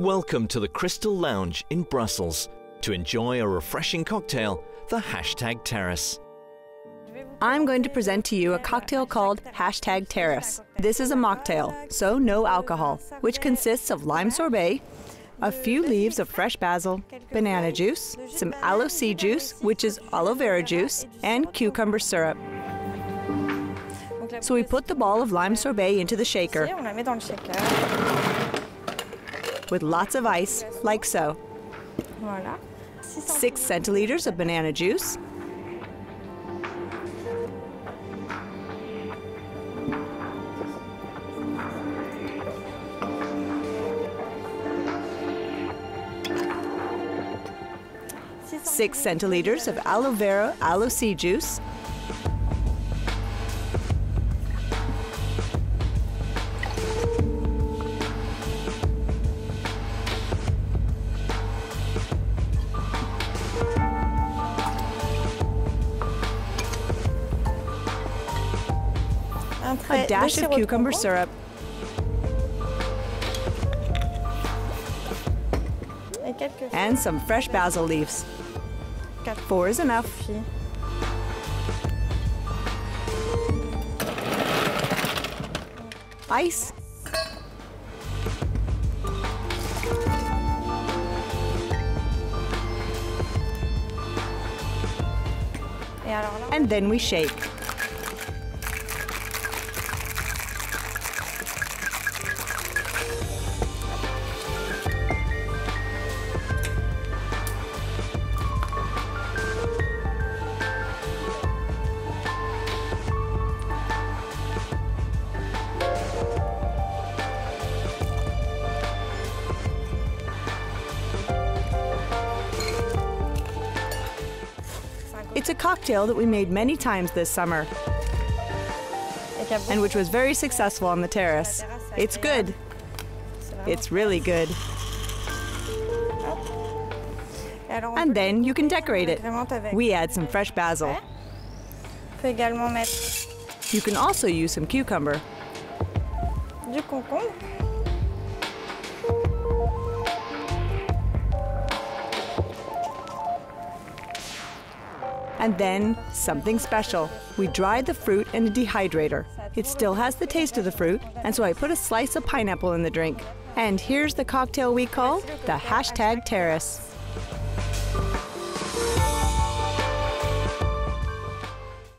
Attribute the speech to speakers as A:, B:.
A: Welcome to the Crystal Lounge in Brussels to enjoy a refreshing cocktail, the Hashtag Terrace.
B: I'm going to present to you a cocktail called Hashtag Terrace. This is a mocktail, so no alcohol, which consists of lime sorbet, a few leaves of fresh basil, banana juice, some Aloe Si juice, which is aloe vera juice, and cucumber syrup. So we put the ball of lime sorbet into the shaker with lots of ice, like so. 6 centiliters of banana juice, six centiliters of aloe vera Aloe Si juice, a dash of cucumber syrup, and some fresh basil leaves. Four is enough. Ice,
C: Et alors là,
B: and then we shake. It's a cocktail that we made many times this summer and which was very successful on the terrace. It's good. It's really good. And then you can decorate it. We add some fresh basil. You can also use some cucumber. And then something special. We dried the fruit in a dehydrator. It still has the taste of the fruit, and so I put a slice of pineapple in the drink. And here's the cocktail we call the hashtag terrace.